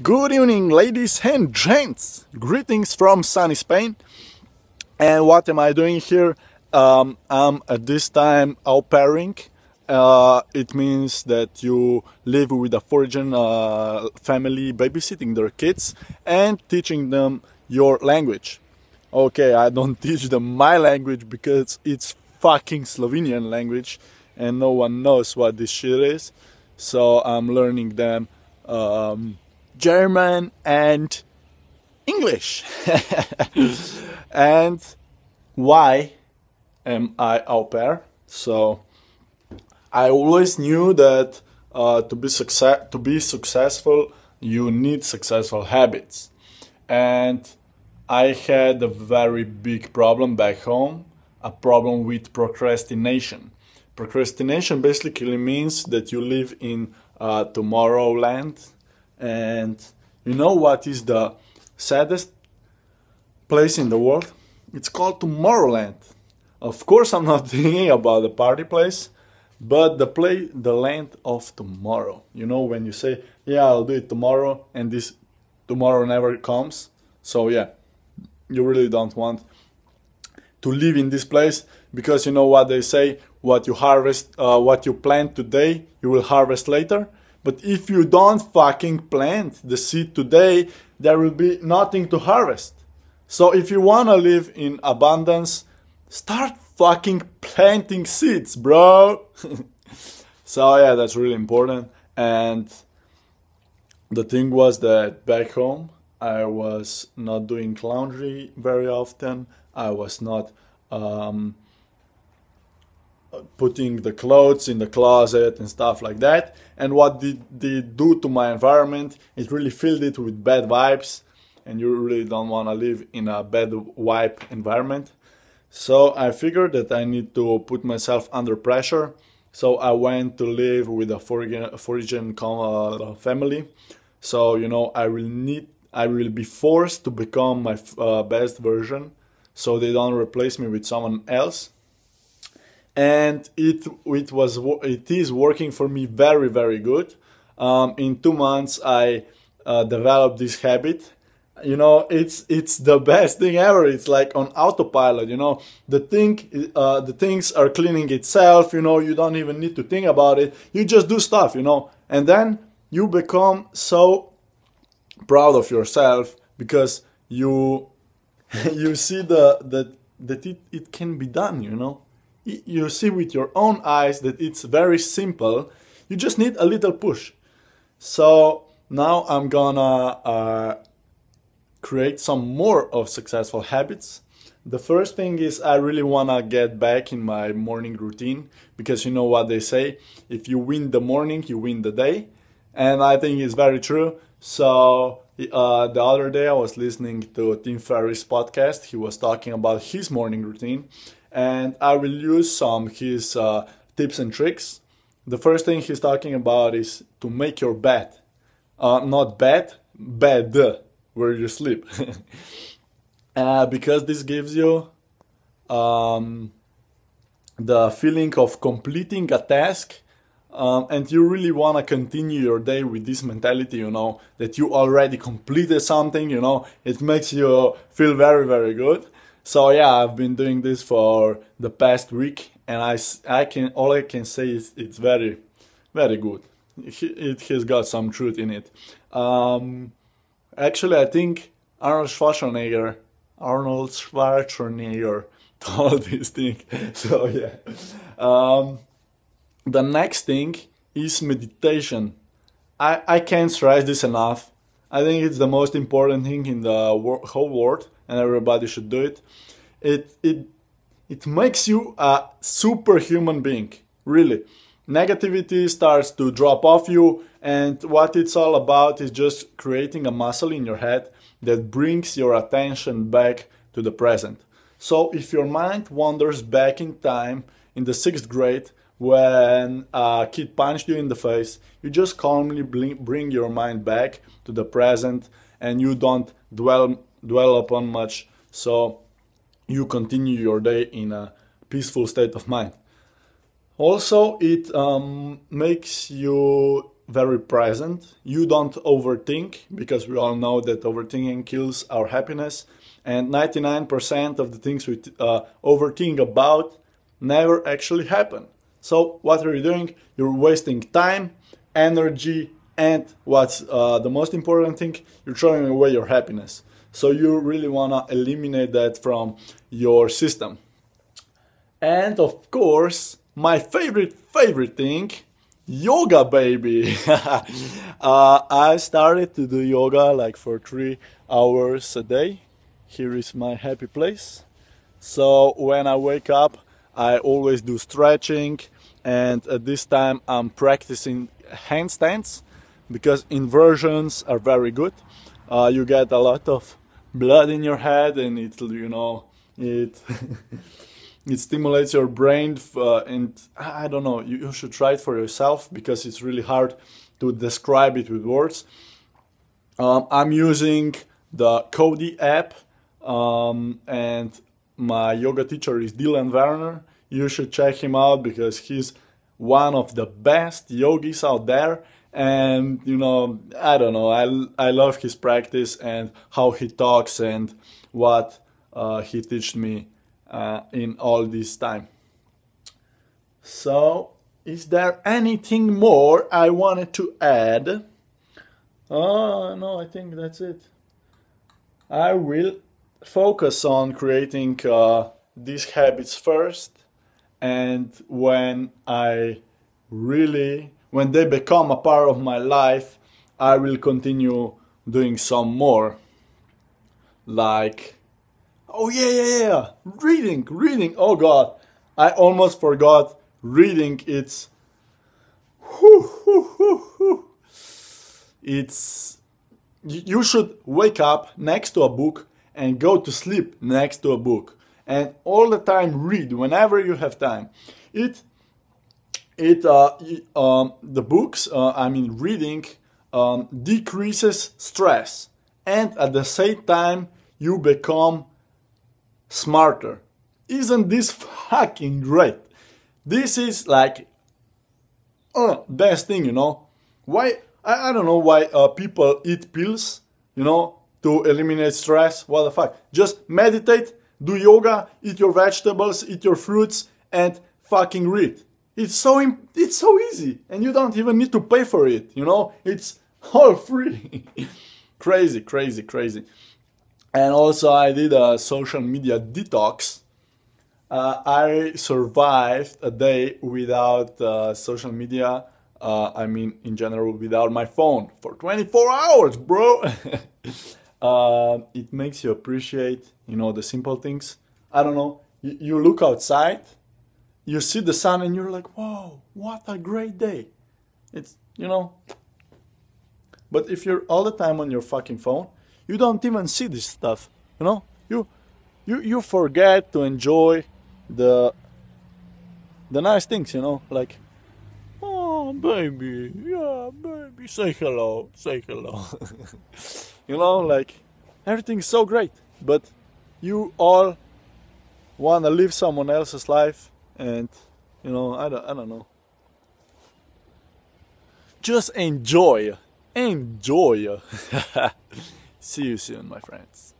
Good evening, ladies and gents. Greetings from sunny Spain. And what am I doing here? Um, I'm at this time au pairing. Uh, it means that you live with a foreign uh, family, babysitting their kids and teaching them your language. Okay, I don't teach them my language because it's fucking Slovenian language and no one knows what this shit is. So I'm learning them. Um, German, and English. and why am I au pair? So I always knew that uh, to be success to be successful, you need successful habits, and I had a very big problem back home, a problem with procrastination. Procrastination basically means that you live in uh, Tomorrowland and you know what is the saddest place in the world? It's called Tomorrowland. Of course, I'm not thinking about the party place, but the play, the land of tomorrow. You know, when you say, "Yeah, I'll do it tomorrow," and this tomorrow never comes. So yeah, you really don't want to live in this place because you know what they say: what you harvest, uh, what you plant today, you will harvest later. But if you don't fucking plant the seed today, there will be nothing to harvest. So if you wanna live in abundance, start fucking planting seeds, bro. so yeah, that's really important. And the thing was that back home, I was not doing laundry very often. I was not um, putting the clothes in the closet and stuff like that. And what did they do to my environment? It really filled it with bad vibes, and you really don't want to live in a bad vibe environment. So I figured that I need to put myself under pressure. So I went to live with a foreign, family. So you know I will need I will be forced to become my uh, best version, so they don't replace me with someone else and it it was it is working for me very very good. Um, in two months, I uh, developed this habit. You know, it's it's the best thing ever. It's like on autopilot. You know, the thing uh, the things are cleaning itself. You know, you don't even need to think about it. You just do stuff. You know, and then you become so proud of yourself because you you see the that that it, it can be done. You know you see with your own eyes that it's very simple. You just need a little push. So now I'm gonna uh, create some more of successful habits. The first thing is I really wanna get back in my morning routine because you know what they say if you win the morning, you win the day. And I think it's very true. So uh, the other day I was listening to Tim Ferriss podcast. He was talking about his morning routine and I will use some his uh, tips and tricks. The first thing he's talking about is to make your bed, uh, not bed, bed where you sleep, uh, because this gives you um, the feeling of completing a task. Um, and you really want to continue your day with this mentality, you know, that you already completed something, you know, it makes you feel very, very good. So yeah, I've been doing this for the past week, and I, I can all I can say is it's very, very good. It, has got some truth in it. Um, actually, I think Arnold Schwarzenegger, Arnold Schwarzenegger told this thing. So yeah. Um, the next thing is meditation. I, I can't stress this enough. I think it's the most important thing in the whole world, and everybody should do it. It it it makes you a superhuman being, really. Negativity starts to drop off you, and what it's all about is just creating a muscle in your head that brings your attention back to the present. So, if your mind wanders back in time in the sixth grade, when a kid punched you in the face, you just calmly bring your mind back to the present and you don't dwell dwell upon much so you continue your day in a peaceful state of mind also it um, makes you very present. You don't overthink because we all know that overthinking kills our happiness. And 99% of the things we uh, overthink about never actually happen. So, what are you doing? You're wasting time, energy, and what's uh, the most important thing? You're throwing away your happiness. So, you really want to eliminate that from your system. And of course, my favorite, favorite thing yoga baby. Uh, i started to do yoga like for three hours a day. Here is my happy place. So when i wake up i always do stretching and at this time i'm practicing handstands because inversions are very good uh, you get a lot of blood in your head and it you know it it stimulates your brain uh, and i don't know you, you, should try it for yourself because it's really hard to describe it with words. Um, i'm using the cody app um, and my yoga teacher is dylan werner. You should check him out because he's one of the best yogis out there and you know i don't know i, I love his practice and how he talks and what uh, he taught me uh, in all this time. So, is there anything more I wanted to add? Oh, no, I think that's it. I will focus on creating uh, these habits first, and when I really, when they become a part of my life, I will continue doing some more. Like Oh yeah, yeah, yeah. Reading, reading. Oh god, I almost forgot reading. It's, it's. You should wake up next to a book and go to sleep next to a book, and all the time read whenever you have time. It, it, uh, um, the books. Uh, I mean, reading um, decreases stress, and at the same time you become smarter. Isn't this fucking great? This is like uh, best thing, you know. Why I, I don't know why uh, people eat pills, you know, to eliminate stress. What the fuck? Just meditate, do yoga, eat your vegetables, eat your fruits, and fucking read. It's so it's so easy, and you don't even need to pay for it. You know, it's all free. crazy, crazy, crazy and also I did a social media detox. Uh, I survived a day without uh, social media. Uh, I mean, in general, without my phone for 24 hours, bro. Uh, it makes you appreciate, you know, the simple things. I don't know. You, you look outside, you see the sun, and you're like, "Whoa, what a great day!" It's you know. But if you're all the time on your fucking phone, you don't even see this stuff you know you you you forget to enjoy the the nice things you know like oh baby yeah baby say hello say hello you know like everything's so great but you all want to live someone else's life and you know I don't, I don't know. Just enjoy. Enjoy. See you soon, my friends.